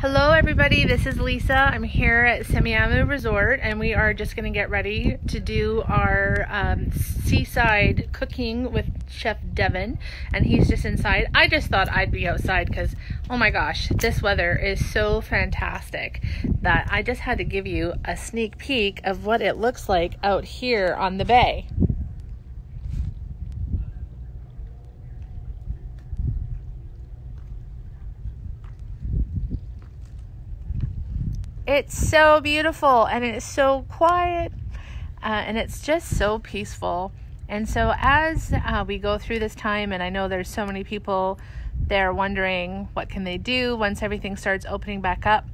Hello, everybody. This is Lisa. I'm here at Semiahmoo Resort, and we are just going to get ready to do our um, seaside cooking with Chef Devin, and he's just inside. I just thought I'd be outside because, oh my gosh, this weather is so fantastic that I just had to give you a sneak peek of what it looks like out here on the bay. It's so beautiful and it's so quiet uh, and it's just so peaceful. And so, as uh, we go through this time, and I know there's so many people there wondering what can they do once everything starts opening back up,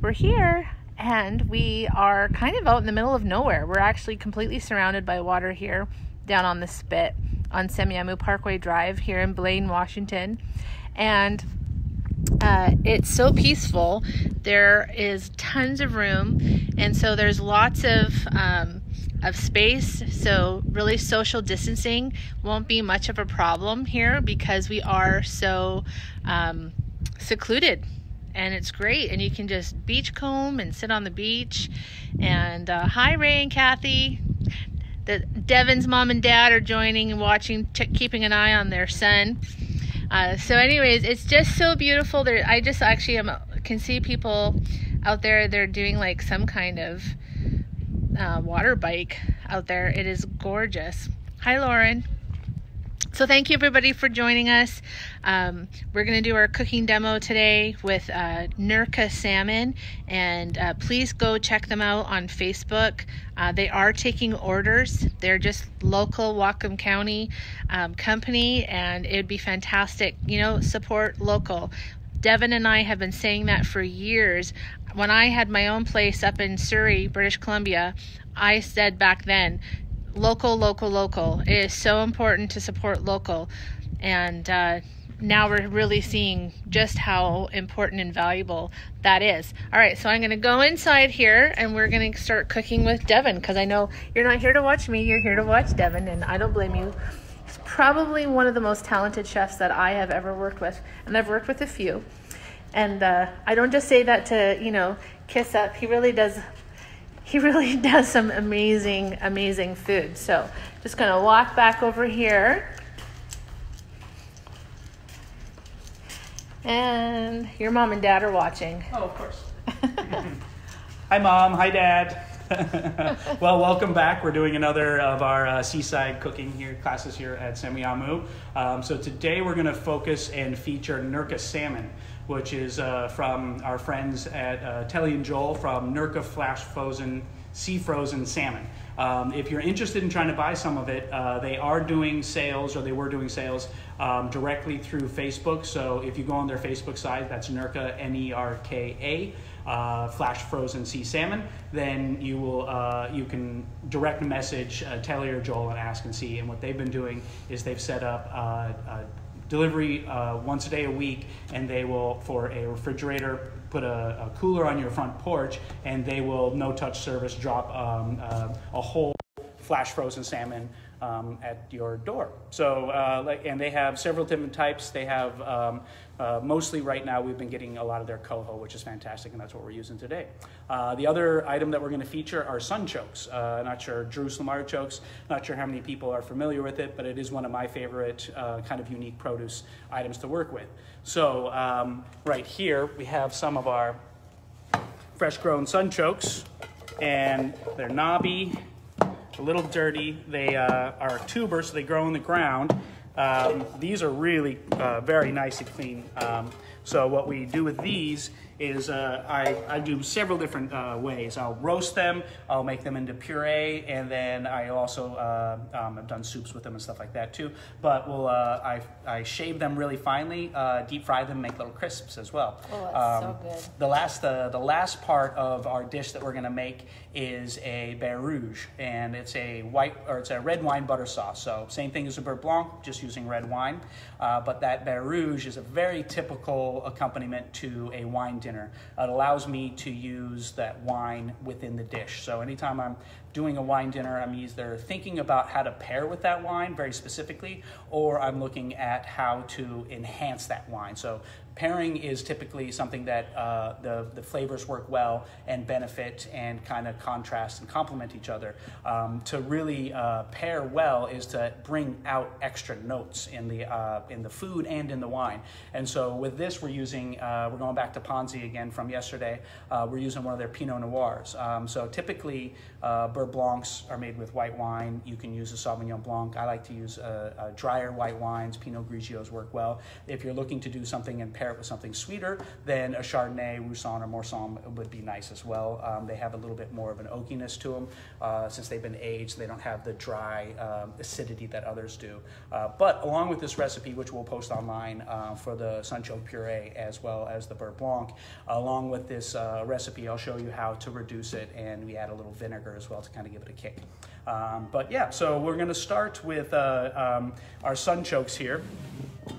we're here and we are kind of out in the middle of nowhere. We're actually completely surrounded by water here down on the spit on Semiahmoo Parkway Drive here in Blaine, Washington. And uh, it's so peaceful. There is tons of room, and so there's lots of um, of space. So really, social distancing won't be much of a problem here because we are so um, secluded, and it's great. And you can just beachcomb and sit on the beach. And uh, hi, Ray and Kathy. The Devin's mom and dad are joining and watching, keeping an eye on their son. Uh, so, anyways, it's just so beautiful. There, I just actually am, can see people out there. They're doing like some kind of uh, water bike out there. It is gorgeous. Hi, Lauren. So thank you everybody for joining us. Um, we're going to do our cooking demo today with uh, Nerka Salmon, and uh, please go check them out on Facebook. Uh, they are taking orders. They're just local Whatcom County um, company, and it would be fantastic. You know, support local. Devin and I have been saying that for years. When I had my own place up in Surrey, British Columbia, I said back then, local, local, local. It is so important to support local. And uh, now we're really seeing just how important and valuable that is. All right, so I'm going to go inside here and we're going to start cooking with Devin because I know you're not here to watch me, you're here to watch Devin, and I don't blame you. He's probably one of the most talented chefs that I have ever worked with, and I've worked with a few. And uh, I don't just say that to, you know, kiss up. He really does he really does some amazing, amazing food. So just gonna walk back over here. And your mom and dad are watching. Oh, of course. hi, mom. Hi, dad. well, welcome back. We're doing another of our uh, seaside cooking here classes here at Semiahmoo. Um, so today we're going to focus and feature Nerka salmon which is uh, from our friends at uh, Telly and Joel from Nerka Flash Frozen Sea Frozen Salmon. Um, if you're interested in trying to buy some of it, uh, they are doing sales, or they were doing sales um, directly through Facebook. So if you go on their Facebook site, that's Nerka N E R K A. Uh, flash frozen sea salmon, then you will uh, you can direct message uh, Telly or Joel and ask and see. And what they've been doing is they've set up delivery uh, once a day a week, and they will, for a refrigerator, put a, a cooler on your front porch, and they will no touch service drop um, uh, a whole flash frozen salmon um, at your door. So, uh, like, and they have several different types. They have um, uh, mostly right now we've been getting a lot of their coho, which is fantastic, and that's what we're using today. Uh, the other item that we're going to feature are sunchokes. Uh, not sure Jerusalem artichokes. Not sure how many people are familiar with it, but it is one of my favorite uh, kind of unique produce items to work with. So um, right here we have some of our fresh grown sunchokes, and they're knobby a little dirty. They uh, are tubers, so they grow in the ground. Um, these are really uh, very nice and clean. Um, so what we do with these is uh, I, I do several different uh, ways. I'll roast them, I'll make them into puree, and then I also uh, um, have done soups with them and stuff like that too. But we'll uh, I, I shave them really finely, uh, deep fry them, make little crisps as well. Oh, that's um, so good. The last the last part of our dish that we're gonna make is a beurre rouge, and it's a white or it's a red wine butter sauce. So same thing as a beurre blanc, just using red wine. Uh, but that beurre rouge is a very typical accompaniment to a wine dinner. It allows me to use that wine within the dish. So anytime I'm doing a wine dinner, I'm either thinking about how to pair with that wine very specifically, or I'm looking at how to enhance that wine. So pairing is typically something that uh, the, the flavors work well and benefit and kind of contrast and complement each other. Um, to really uh, pair well is to bring out extra notes in the, uh, in the food and in the wine. And so with this, we're using, uh, we're going back to Ponzi again from yesterday. Uh, we're using one of their Pinot Noirs. Um, so typically, uh, Blancs are made with white wine. You can use a Sauvignon Blanc. I like to use a drier white wines. Pinot Grigios work well. If you're looking to do something and pair it with something sweeter, then a Chardonnay, Roussanne, or Marsanne would be nice as well. Um, they have a little bit more of an oakiness to them. Uh, since they've been aged, they don't have the dry um, acidity that others do. Uh, but along with this recipe, which we'll post online uh, for the sunchoke puree as well as the Beurre Blanc, along with this uh, recipe, I'll show you how to reduce it, and we add a little vinegar as well to kind of give it a kick. Um, but yeah, so we're going to start with uh, um, our sunchokes here.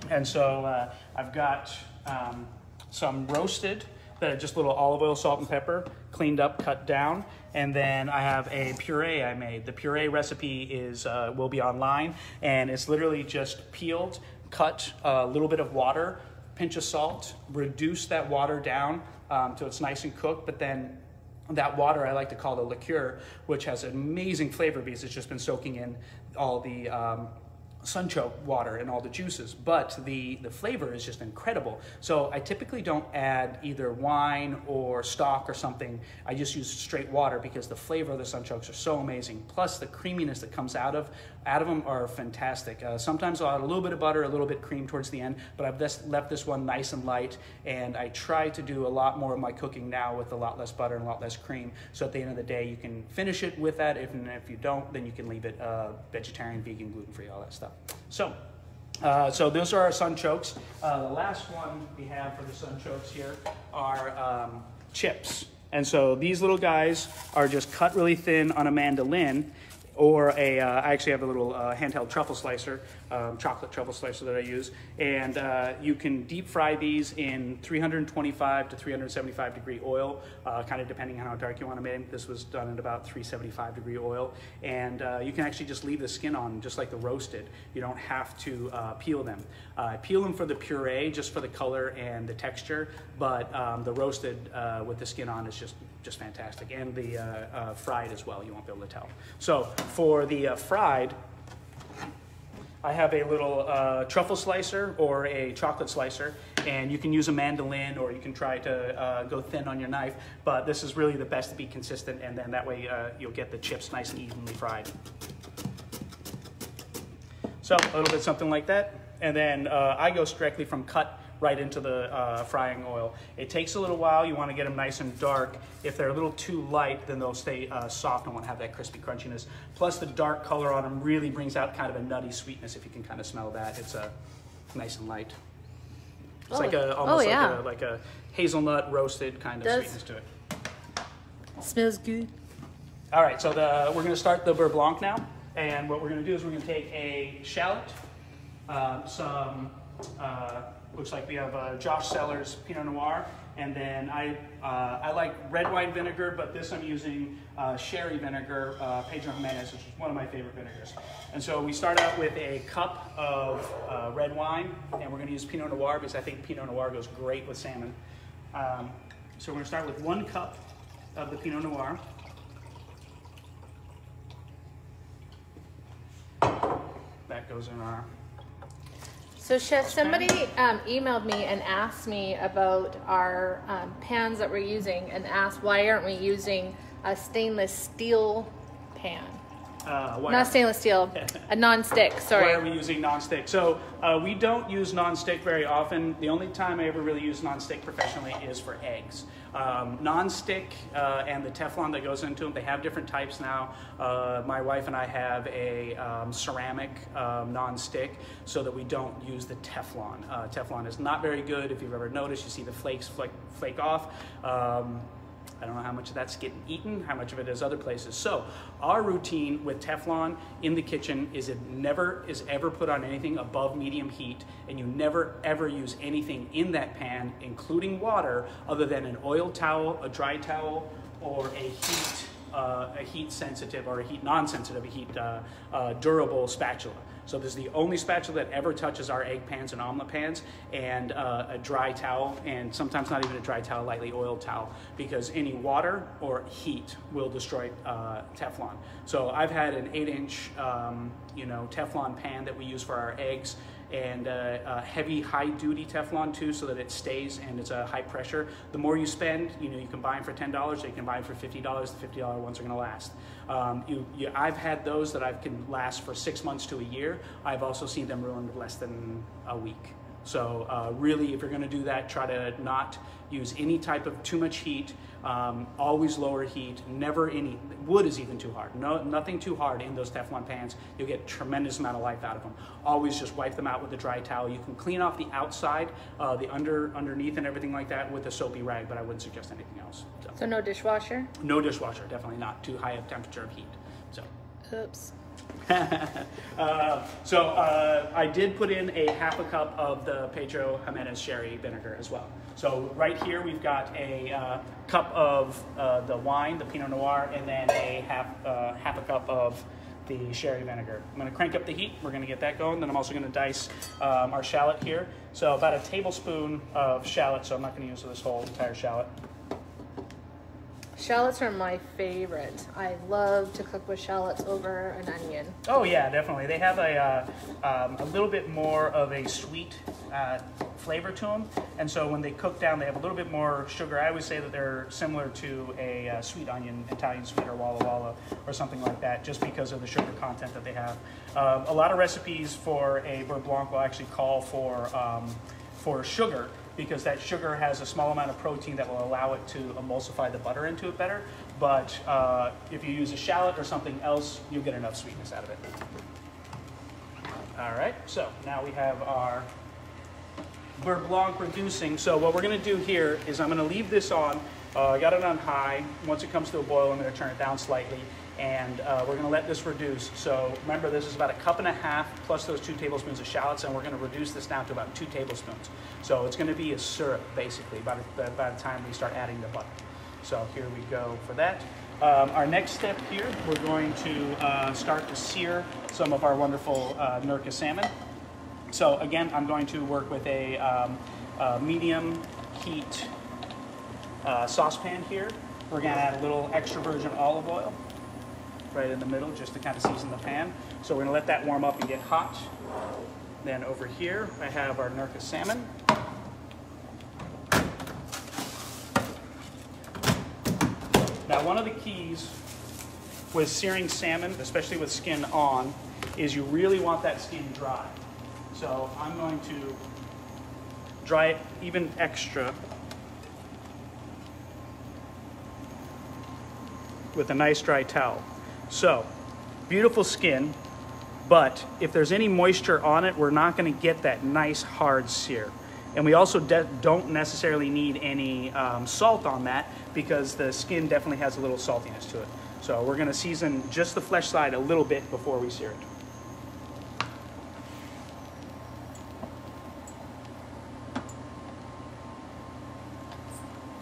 And so uh, I've got um, some roasted that are just little olive oil, salt, and pepper, cleaned up, cut down. And then I have a puree I made. The puree recipe is uh, will be online, and it's literally just peeled, cut a little bit of water, pinch of salt, reduce that water down um, till it's nice and cooked, but then that water I like to call the liqueur, which has amazing flavor because it's just been soaking in all the um, sunchoke water and all the juices, but the, the flavor is just incredible. So I typically don't add either wine or stock or something. I just use straight water because the flavor of the sunchokes are so amazing. Plus the creaminess that comes out of out of them are fantastic. Uh, sometimes I'll add a little bit of butter, a little bit cream towards the end, but I've just left this one nice and light. And I try to do a lot more of my cooking now with a lot less butter and a lot less cream. So at the end of the day, you can finish it with that. If, if you don't, then you can leave it uh, vegetarian, vegan, gluten-free, all that stuff. So, uh, so those are our sunchokes. Uh, the last one we have for the sunchokes here are um, chips. And so these little guys are just cut really thin on a mandolin or a, uh, I actually have a little uh, handheld truffle slicer, um, chocolate truffle slicer that I use, and uh, you can deep fry these in 325 to 375 degree oil, uh, kind of depending on how dark you want to make them. This was done at about 375 degree oil, and uh, you can actually just leave the skin on, just like the roasted. You don't have to uh, peel them. peel them for the puree, just for the color and the texture, but um, the roasted with the skin on is just just fantastic, and the fried as well. You won't be able to tell. So for the uh, fried, I have a little uh, truffle slicer or a chocolate slicer, and you can use a mandolin or you can try to uh, go thin on your knife, but this is really the best to be consistent, and then that way uh, you'll get the chips nice and evenly fried. So a little bit something like that, and then uh, I go directly from cut right into the uh, frying oil. It takes a little while. You want to get them nice and dark. If they're a little too light, then they'll stay uh, soft and won't have that crispy crunchiness. Plus the dark color on them really brings out kind of a nutty sweetness if you can kind of smell that. It's uh, nice and light. It's oh. like a almost oh, yeah. like, a, like a hazelnut roasted kind of Does. sweetness to it. Smells good. All right, so the, we're going to start the beurre blanc now. And what we're going to do is we're going to take a shallot, uh, some uh, looks like we have uh, Josh Cellars Pinot Noir, and then I uh, I like red wine vinegar, but this I'm using uh, sherry vinegar, uh, Pedro Ximénez, which is one of my favorite vinegars. And so we start out with a cup of uh, red wine, and we're going to use Pinot Noir because I think Pinot Noir goes great with salmon. Um, so we're going to start with one cup of the Pinot Noir. That goes in our so, Chef, somebody um, emailed me and asked me about our um, pans that we're using and asked why aren't we using a stainless steel pan? Uh, Not stainless steel, a non-stick. Sorry. Why are we using non-stick? So uh, we don't use non-stick very often. The only time I ever really use non-stick professionally is for eggs. Um, non-stick uh, and the Teflon that goes into them, they have different types now. Uh, my wife and I have a um, ceramic um, non-stick so that we don't use the Teflon. Uh, Teflon is not very good. If you've ever noticed, you see the flakes flake, flake off. Um, I don't know how much of that's getting eaten, how much of it is other places. So our routine with Teflon in the kitchen is it never is ever put on anything above medium heat, and you never ever use anything in that pan, including water, other than an oil towel, a dry towel, or a heat uh, a heat sensitive or a heat non-sensitive, a heat uh, uh, durable spatula. So this is the only spatula that ever touches our egg pans and omelet pans, and uh, a dry towel, and sometimes not even a dry towel, lightly oiled towel, because any water or heat will destroy uh, Teflon. So I've had an eight-inch, um, you know, Teflon pan that we use for our eggs and uh, heavy, high-duty Teflon too, so that it stays and it's a high pressure. The more you spend, you know, you can buy them for ten dollars, you can buy them for fifty dollars. The fifty-dollar ones are going to last. Um, you, you, I've had those that I can last for six months to a year. I've also seen them ruined less than a week. So uh, really, if you're going to do that, try to not use any type of too much heat. Um, always lower heat. Never any wood is even too hard. No, nothing too hard in those Teflon pans. You'll get tremendous amount of life out of them. Always just wipe them out with a dry towel. You can clean off the outside, uh, the under underneath, and everything like that with a soapy rag. But I wouldn't suggest anything else. So, So no dishwasher? no dishwasher. Definitely not too high of temperature of heat. So. Oops. Uh, so uh, I did put in a half a cup of the Pedro Ximénez sherry vinegar as well. So right here we've got a uh, cup of uh, the wine, the Pinot Noir, and then a half uh, half a cup of the sherry vinegar. I'm going to crank up the heat. We're going to get that going. Then I'm also going to dice um, our shallot here. So about a tablespoon of shallot. So I'm not going to use this whole entire shallot. Shallots are my favorite. I love to cook with shallots over an onion. Oh yeah, definitely. They have a uh, um, a little bit more of a sweet uh, flavor to them, and so when they cook down, they have a little bit more sugar. I always say that they're similar to a uh, sweet onion, Italian sweet or Walla Walla or something like that, just because of the sugar content that they have. Um, a lot of recipes for a beurre blanc will actually call for um, for sugar because that sugar has a small amount of protein that will allow it to emulsify the butter into it better. But uh, if you use a shallot or something else, you'll get enough sweetness out of it. All right, so now we have our beurre blanc reducing. So what we're gonna do here is I'm gonna leave this on. Uh, I got it on high. Once it comes to a boil, I'm gonna turn it down slightly and uh, we're gonna let this reduce. So remember, this is about a cup and a half plus those two tablespoons of shallots, and we're gonna reduce this down to about two tablespoons. So it's gonna be a syrup, basically, by the, by the time we start adding the butter. So here we go for that. Um, our next step here, we're going to uh, start to sear some of our wonderful uh, Nerka salmon. So again, I'm going to work with a, um, a medium heat uh, saucepan here. We're gonna add a little extra virgin olive oil right in the middle just to kind of season the pan. So we're gonna let that warm up and get hot. Then over here, I have our Nerka salmon. Now one of the keys with searing salmon, especially with skin on, is you really want that skin dry. So I'm going to dry it even extra with a nice dry towel. So, beautiful skin, but if there's any moisture on it, we're not gonna get that nice hard sear. And we also don't necessarily need any um, salt on that because the skin definitely has a little saltiness to it. So we're gonna season just the flesh side a little bit before we sear it.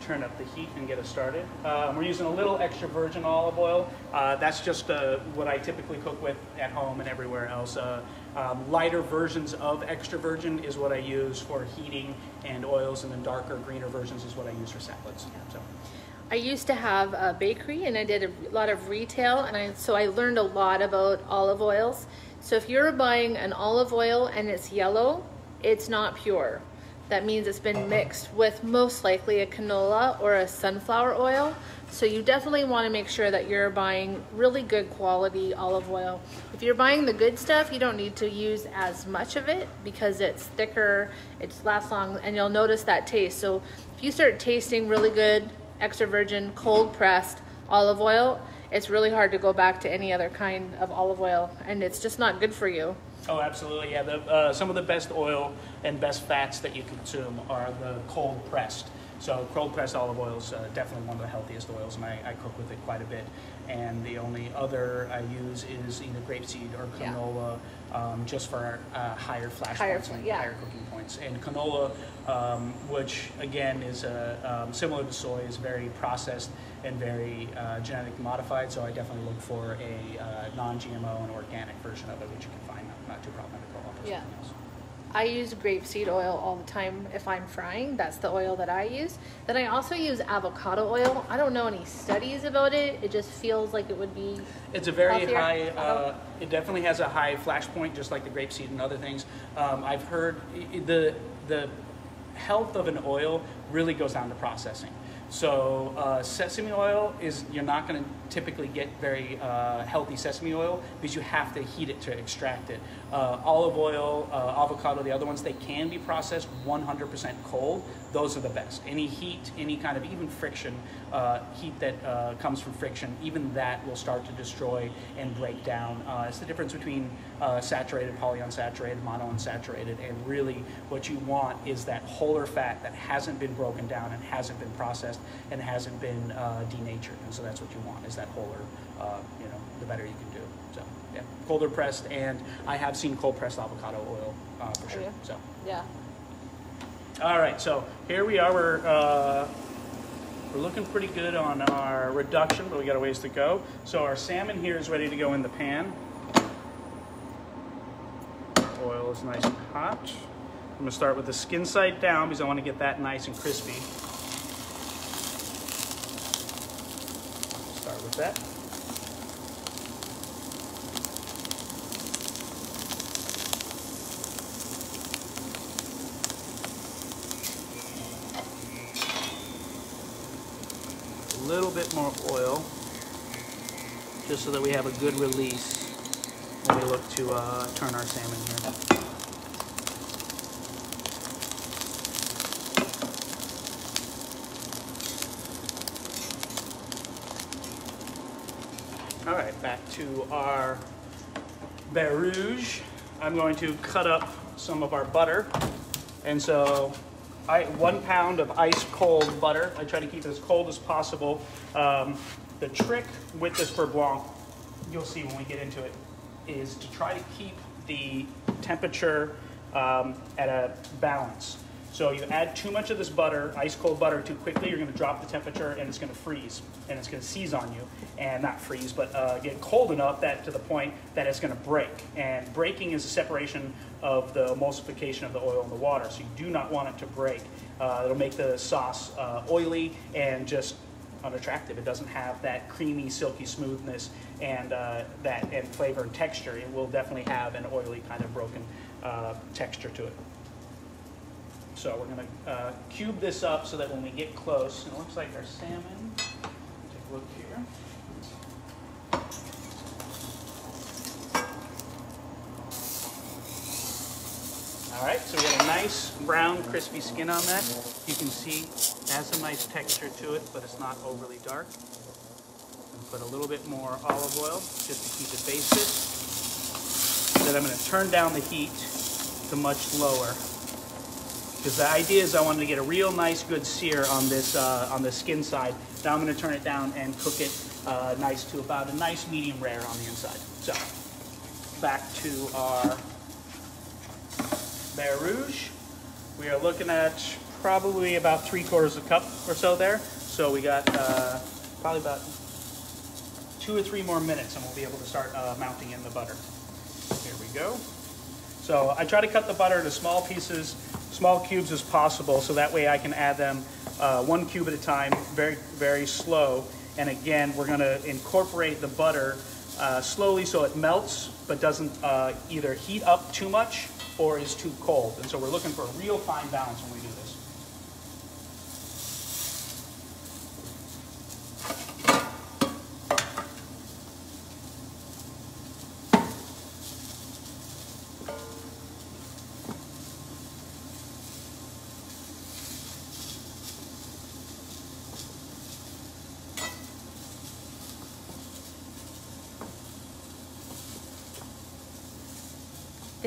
turn up the heat and get us started. Um, we're using a little extra virgin olive oil. Uh, that's just uh, what I typically cook with at home and everywhere else. Uh, um, lighter versions of extra virgin is what I use for heating and oils, and then darker, greener versions is what I use for salads. So. I used to have a bakery and I did a lot of retail and I so I learned a lot about olive oils. So if you're buying an olive oil and it's yellow, it's not pure. That means it's been mixed with most likely a canola or a sunflower oil. So you definitely want to make sure that you're buying really good quality olive oil. If you're buying the good stuff, you don't need to use as much of it because it's thicker, it lasts long, and you'll notice that taste. So if you start tasting really good extra virgin cold pressed olive oil, it's really hard to go back to any other kind of olive oil and it's just not good for you. Oh, absolutely. Yeah, the, uh, some of the best oil and best fats that you consume are the cold pressed. So cold pressed olive oil is uh, definitely one of the healthiest oils, and I, I, cook with it quite a bit. And the only other I use is either grapeseed or canola, yeah. um, just for uh, higher flash higher, points and yeah. higher cooking points. And canola, um, which again is uh, um, similar to soy, is very processed and very uh, genetically modified. So I definitely look for a uh, non-GMO and organic version of it, which you can find not too problematic at all. for Yeah. something else. I use grapeseed oil all the time if I'm frying. That's the oil that I use. Then I also use avocado oil. I don't know any studies about it. It just feels like it would be. It's a very Healthier? high. Uh, it definitely has a high flash point, just like the grapeseed and other things. Um, I've heard i- i- the the health of an oil really goes down to processing. So uh, sesame oil is you're not going to typically get very uh, healthy sesame oil because you have to heat it to extract it. Uh, olive oil, uh, avocado, the other ones they can be processed 100% cold. Those are the best. Any heat, any kind of even friction, uh, heat that uh, comes from friction, even that will start to destroy and break down. Uh, it's the difference between saturated, polyunsaturated, monounsaturated, and really what you want is that wholer fat that hasn't been broken down and hasn't been processed and hasn't been denatured. And so that's what you want is that wholer. Uh, you know, the better you can do. So yeah, colder pressed, and I have seen cold pressed avocado oil uh, for sure. So. Yeah. All right, so here we are. We're uh, we're looking pretty good on our reduction, but we got a ways to go. So our salmon here is ready to go in the pan. Oil is nice and hot. I'm gonna start with the skin side down because I want to get that nice and crispy. Start with a little bit more oil just so that we have a good release when we look to uh, turn our salmon here. All right, back to our Beurre Rouge. I'm going to cut up some of our butter. And so I, one pound of ice cold butter. I try to keep it as cold as possible. Um, the trick with this beurre blanc, you'll see when we get into it, is to try to keep the temperature um, at a balance. So you add too much of this butter, ice cold butter, too quickly, you're going to drop the temperature and it's going to freeze and it's going to seize on you and not freeze, but uh, get cold enough that to the point that it's going to break. And breaking is a separation of the emulsification of the oil and the water, so you do not want it to break. Uh, it'll make the sauce uh, oily and just unattractive. It doesn't have that creamy, silky smoothness and uh, that and flavor and texture. It will definitely have an oily kind of broken uh, texture to it. So we're going to uh, cube this up so that when we get close, it looks like our salmon. Take a look here. All right, so we got a nice brown, crispy skin on that. You can see it has a nice texture to it, but it's not overly dark. Put a little bit more olive oil just to keep it basic. Then I'm going to turn down the heat to much lower because the idea is I wanted to get a real nice good sear on this uh, on the skin side. Now I'm going to turn it down and cook it uh, nice to about a nice medium rare on the inside. So back to our Beurre Rouge. We are looking at probably about three quarters of a cup or so there. So we got uh, probably about two or three more minutes and we'll be able to start uh, mounting in the butter. Here we go. So I try to cut the butter into small pieces, small cubes as possible, so that way I can add them uh, one cube at a time, very, very slow. And again, we're going to incorporate the butter uh, slowly so it melts, but doesn't uh, either heat up too much or is too cold. And so we're looking for a real fine balance when we do this.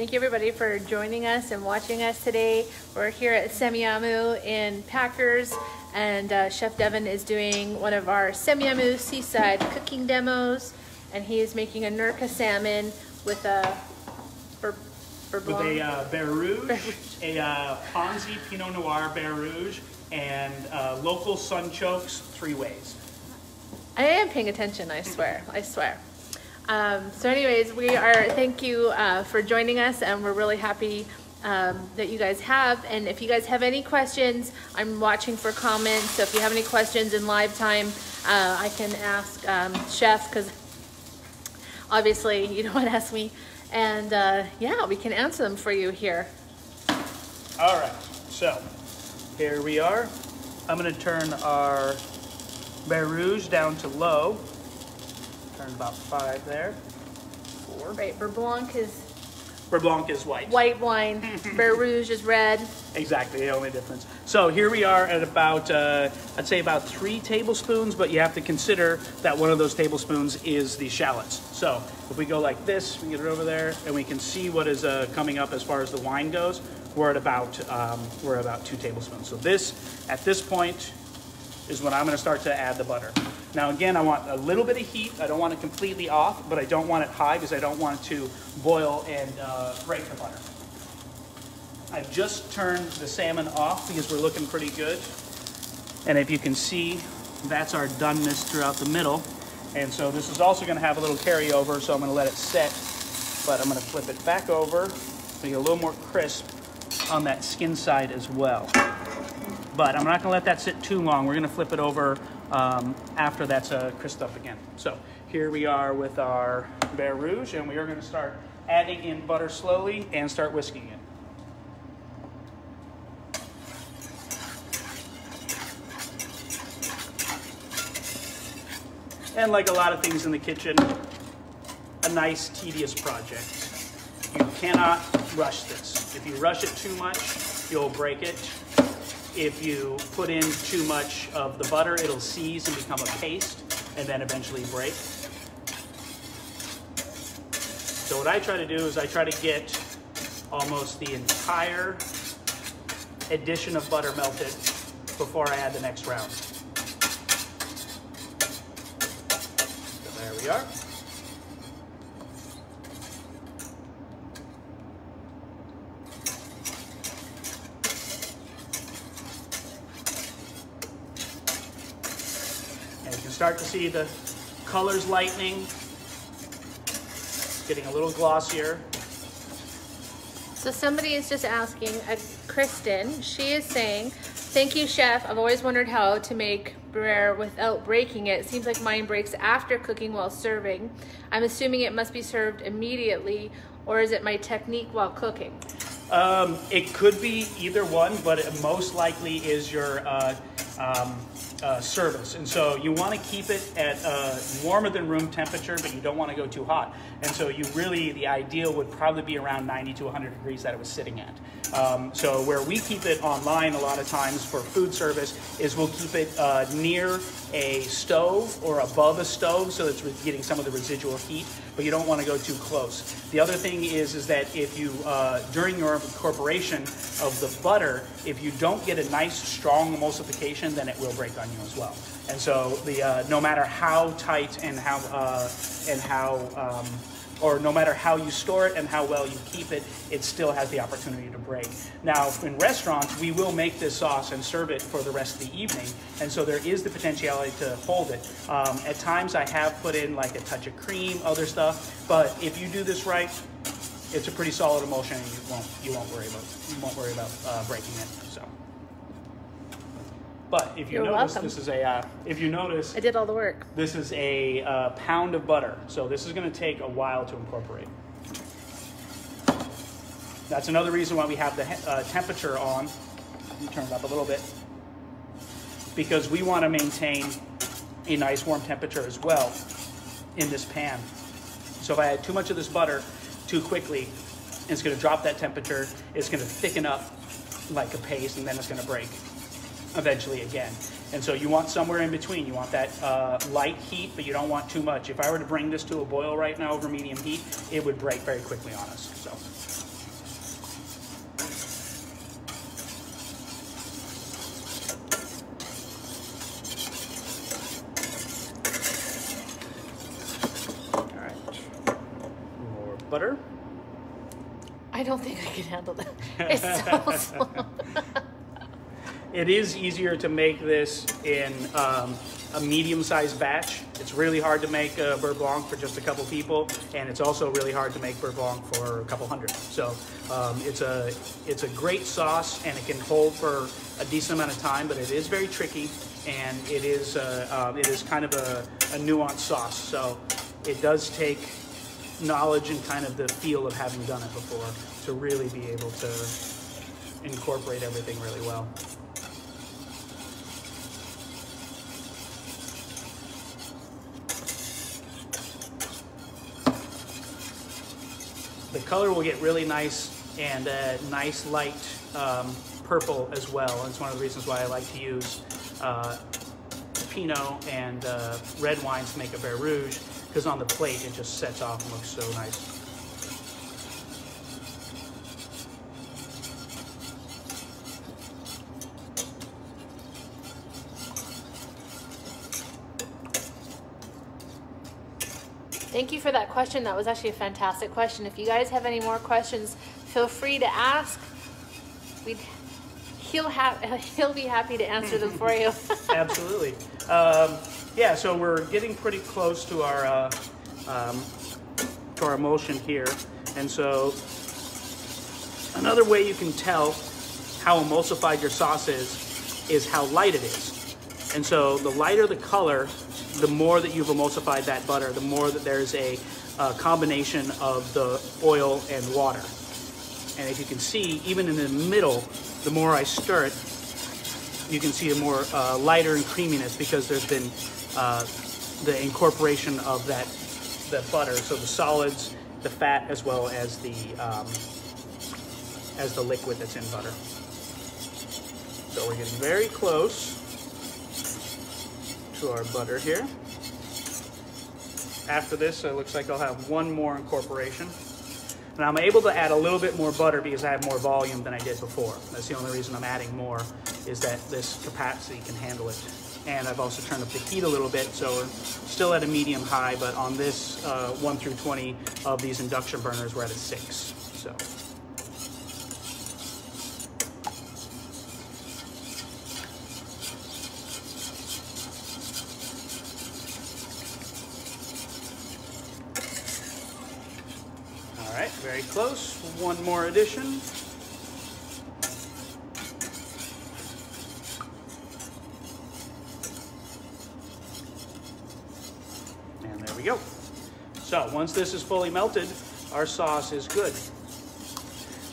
Thank you everybody for joining us and watching us today. We're here at Semiahmoo in Packers and uh, Chef Devin is doing one of our Semiahmoo seaside cooking demos and he is making a Nerka salmon with a bur- With a uh, Beurre Rouge, Beurre Rouge. a uh, Ponzi Pinot Noir Beurre Rouge, and uh, local sunchokes three ways. I am paying attention, I swear, I swear. Um, so, anyways, we are. Thank you uh, for joining us, and we're really happy um, that you guys have. And if you guys have any questions, I'm watching for comments. So if you have any questions in live time, uh, I can ask um, Chef because obviously you don't want to ask me. And uh, yeah, we can answer them for you here. All right, so here we are. I'm gonna turn our Beurre Rouge down to low. Turn about five there. Four. Right, Beurre Blanc is Beurre Blanc is white. white wine, Beurre Rouge is red. Exactly, the only difference. So here we are at about, uh, I'd say about three tablespoons, but you have to consider that one of those tablespoons is the shallots. So if we go like this, we get it over there, and we can see what is uh, coming up as far as the wine goes. We're at about, um, we're at about two tablespoons. So this, at this point, is when I'm gonna start to add the butter. Now again, I want a little bit of heat. I don't want it completely off, but I don't want it high because I don't want it to boil and uh, break the butter. I've just turned the salmon off because we're looking pretty good. And if you can see, that's our doneness throughout the middle. And so this is also gonna have a little carryover, so I'm gonna let it set, but I'm gonna flip it back over you get a little more crisp on that skin side as well. But I'm not gonna let that sit too long. We're gonna flip it over um, after that's uh, crisped up again. So here we are with our Beurre Rouge, and we are gonna start adding in butter slowly and start whisking it. And like a lot of things in the kitchen, a nice tedious project. You cannot rush this. If you rush it too much, you'll break it. If you put in too much of the butter, it'll seize and become a paste and then eventually break. So what I try to do is I try to get almost the entire addition of butter melted before I add the next round. So there we are. Start to see the colors lightening, It's getting a little glossier. So somebody is just asking, uh, Kristen, she is saying, thank you, chef. I've always wondered how to make beurre without breaking it. It seems like mine breaks after cooking while serving. I'm assuming it must be served immediately, or is it my technique while cooking? Um, it could be either one, but it most likely is your uh, um, uh, service. And so you want to keep it at uh, warmer than room temperature, but you don't want to go too hot. And so you really, the ideal would probably be around 90 to 100 degrees that it was sitting at. Um, so where we keep it online a lot of times for food service is we'll keep it uh, near a stove or above a stove so it's getting some of the residual heat, but you don't want to go too close. The other thing is, is that if you, uh, during your incorporation of the butter, if you don't get a nice strong emulsification, then it will break on you as well. And so the, uh, no matter how tight and how, uh, and how, um, or no matter how you store it and how well you keep it, it still has the opportunity to break. Now, in restaurants, we will make this sauce and serve it for the rest of the evening, and so there is the potentiality to hold it. Um, at times, I have put in like a touch of cream, other stuff, but if you do this right, it's a pretty solid emulsion, and you won't you won't worry about you won't worry about uh, breaking it. So. But if you You're notice, welcome. this is a. Uh, if you notice, I did all the work. this is a uh, pound of butter, so this is going to take a while to incorporate. That's another reason why we have the uh, temperature on. Let me turn it up a little bit. Because we want to maintain a nice warm temperature as well in this pan. So if I add too much of this butter too quickly, it's going to drop that temperature. It's going to thicken up like a paste, and then it's going to break eventually again. And so you want somewhere in between. You want that uh, light heat, but you don't want too much. If I were to bring this to a boil right now over medium heat, it would break very quickly on us. So. All right. More butter. I don't think I can handle that. It's so slow. It is easier to make this in um, a medium-sized batch. It's really hard to make a beurre blanc for just a couple people, and it's also really hard to make beurre blanc for a couple hundred. So um, it's a it's a great sauce, and it can hold for a decent amount of time, but it is very tricky, and it is uh, um, it is kind of a, a nuanced sauce. So it does take knowledge and kind of the feel of having done it before to really be able to incorporate everything really well. Color will get really nice and a nice light um, purple as well. It's one of the reasons why I like to use uh, Pinot and uh, red wines to make a Beurre Rouge because on the plate it just sets off and looks so nice. Thank you for that question. That was actually a fantastic question. If you guys have any more questions, feel free to ask. We'd, he'll have he'll be happy to answer them for you. Absolutely. Um, yeah, so we're getting pretty close to our uh, um, to our emulsion here, and so another way you can tell how emulsified your sauce is is how light it is. And so the lighter the color, the more that you've emulsified that butter, the more that there's a uh, combination of the oil and water. And if you can see, even in the middle, the more I stir it, you can see a more uh, lighter and creaminess because there's been uh, the incorporation of that, that butter. So the solids, the fat, as well as the, um, as the liquid that's in butter. So we're getting very close to our butter here. After this, it looks like I'll have one more incorporation. And I'm able to add a little bit more butter because I have more volume than I did before. That's the only reason I'm adding more, is that this capacity can handle it. And I've also turned up the heat a little bit, so we're still at a medium high, but on this uh, 1 through 20 of these induction burners, we're at a 6. So. All right, close. One more addition. And there we go. So once this is fully melted, our sauce is good.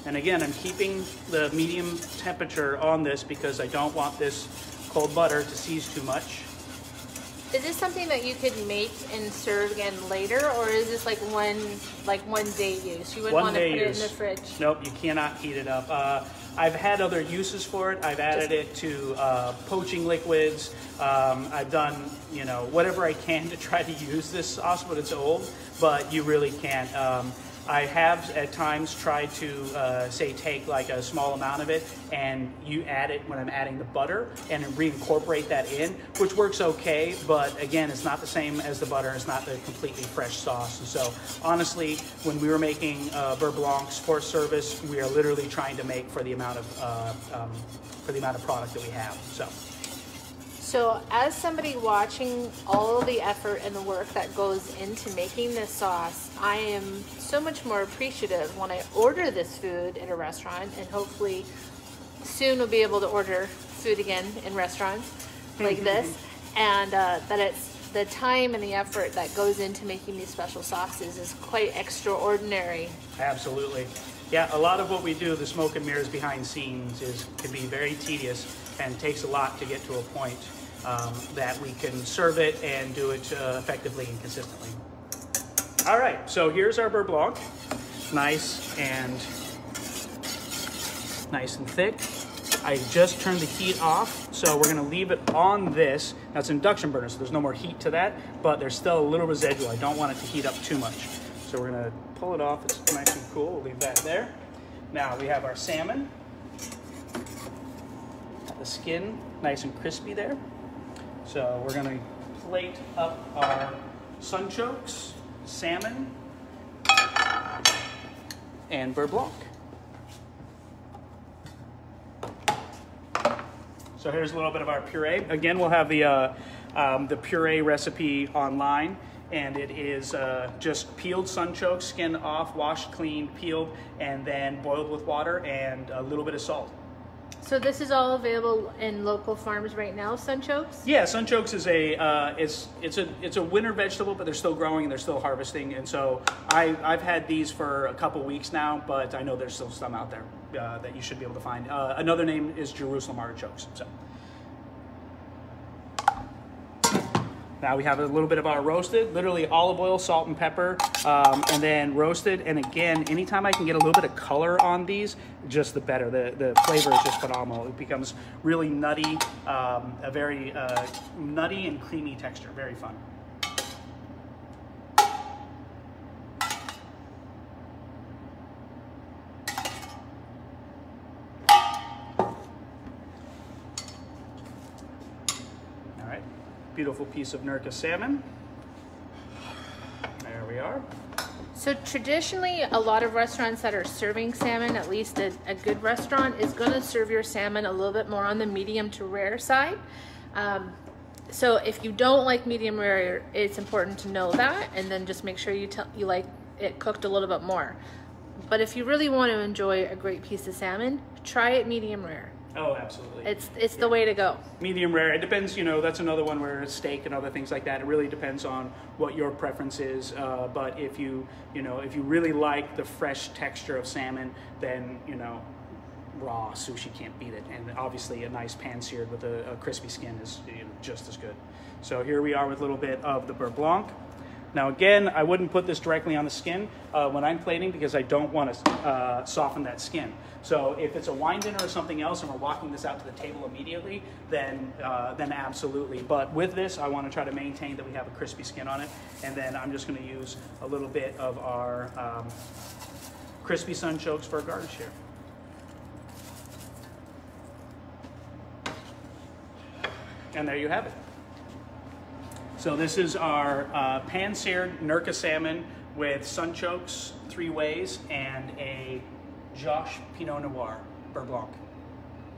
And again, I'm keeping the medium temperature on this because I don't want this cold butter to seize too much. Is this something that you could make and serve again later, or is this like one like one day use? You wouldn't One want to day put it in use. the fridge. Nope, you cannot heat it up. Uh, I've had other uses for it. I've added it to uh, poaching liquids. Um, I've done, you know, whatever I can to try to use this sauce, but it's old. But you really can't. Um, I have at times tried to uh, say take like a small amount of it and you add it when I'm adding the butter and reincorporate that in, which works okay. But again, it's not the same as the butter. It's not the completely fresh sauce. And so honestly, when we were making uh, beurre blancs for service, we are literally trying to make for the amount of uh, um, for the amount of product that we have. So. So, as somebody watching all the effort and the work that goes into making this sauce, I am so much more appreciative when I order this food at a restaurant, and hopefully soon we'll be able to order food again in restaurants like this, and uh, that it's the time and the effort that goes into making these special sauces is quite extraordinary. Absolutely. Yeah, a lot of what we do, the smoke and mirrors behind scenes, is can be very tedious and takes a lot to get to a point um, that we can serve it and do it uh, effectively and consistently. All right, so here's our beurre blanc, nice and nice and thick. I just turned the heat off, so we're gonna leave it on this. It's induction burner, so there's no more heat to that, but there's still a little residual. I don't want it to heat up too much. So we're gonna pull it off, it's nice and cool, we'll leave that there. Now we have our salmon. The skin nice and crispy there. So we're gonna plate up our sunchokes, salmon, and beurre blanc. So here's a little bit of our puree. Again, we'll have the uh, um, the puree recipe online, and it is uh, just peeled sunchoke, skin off, washed clean, peeled, and then boiled with water and a little bit of salt. So this is all available in local farms right now, sunchokes? Yeah, sunchokes is a uh, it's it's a it's a winter vegetable, but they're still growing and they're still harvesting. And so I I've had these for a couple weeks now, but I know there's still some out there uh, that you should be able to find. Uh, another name is Jerusalem artichokes. So. Now we have a little bit of our roasted, literally olive oil, salt, and pepper, um, and then roasted. And again, anytime I can get a little bit of color on these, just the better. The, the flavor is just phenomenal. It becomes really nutty, um, a very uh, nutty and creamy texture. Very fun. All right, beautiful piece of Nerka salmon. There we are. So traditionally, a lot of restaurants that are serving salmon, at least a, a good restaurant, is going to serve your salmon a little bit more on the medium to rare side. Um, so if you don't like medium rare, it's important to know that, and then just make sure you tell you like it cooked a little bit more. But if you really want to enjoy a great piece of salmon, try it medium rare. Oh, absolutely. It's it's the way to go. medium rare. It depends, you know, that's another one where steak and other things like that. It really depends on what your preference is. Uh, but if you, you know, if you really like the fresh texture of salmon, then, you know, raw sushi can't beat it. And obviously a nice pan seared with a, a crispy skin is you know, just as good. So here we are with a little bit of the beurre blanc. Now again, I wouldn't put this directly on the skin uh, when I'm plating because I don't want to uh, soften that skin. So if it's a wine dinner or something else and we're walking this out to the table immediately, then, uh, then absolutely. But with this, I want to try to maintain that we have a crispy skin on it. And then I'm just going to use a little bit of our um, crispy sunchokes for a garnish here. And there you have it. So this is our uh, pan-seared Nerka salmon with sunchokes three ways and a Josh Pinot Noir Beurre Blanc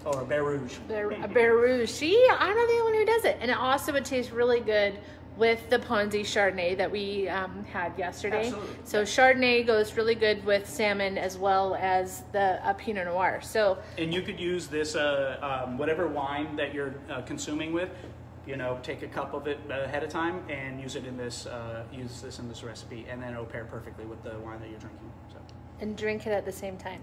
or a Beurre Rouge. Beurre, a Beurre Rouge. See, I'm not the only one who does it. And it also would taste really good with the Ponzi Chardonnay that we um, had yesterday. Absolutely. So Chardonnay goes really good with salmon as well as the uh, Pinot Noir. So And you could use this, uh, um, whatever wine that you're uh, consuming with, you know, take a cup of it ahead of time and use it in this, uh, use this in this recipe, and then it'll pair perfectly with the wine that you're drinking. So, and drink it at the same time.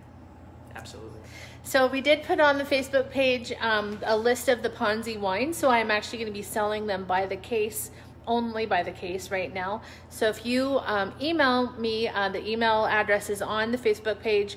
absolutely. So we did put on the Facebook page um, a list of the Ponzi wines. So I'm actually going to be selling them by the case, only by the case right now. So if you um, email me, uh, the email address is on the Facebook page,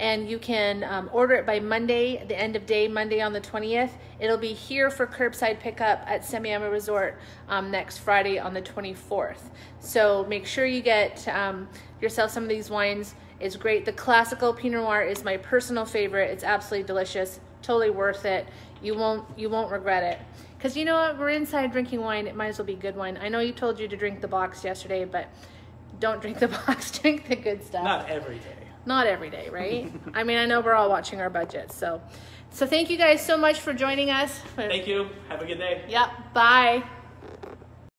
and you can um, order it by Monday, the end of day, Monday on the 20th. It'll be here for curbside pickup at Semiahmoo Resort um, next Friday on the 24th. So make sure you get um, yourself some of these wines. It's great. The classical Pinot Noir is my personal favorite. It's absolutely delicious. Totally worth it. You won't you won't regret it. Cause you know what? We're inside drinking wine. It might as well be good wine. I know you told you to drink the box yesterday, but don't drink the box. drink the good stuff Not every day. Not every day, right? I mean, I know we're all watching our budgets, so so thank you guys so much for joining us. Thank you. Have a good day. Yep. Bye.